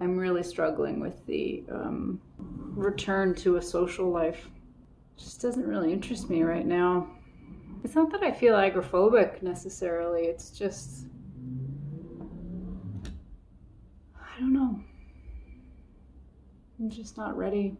I'm really struggling with the um, return to a social life. It just doesn't really interest me right now. It's not that I feel agoraphobic necessarily, it's just. I don't know. I'm just not ready.